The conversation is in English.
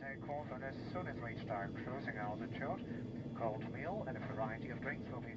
take and as soon as reached our cruising altitude, cold meal and a variety of drinks will be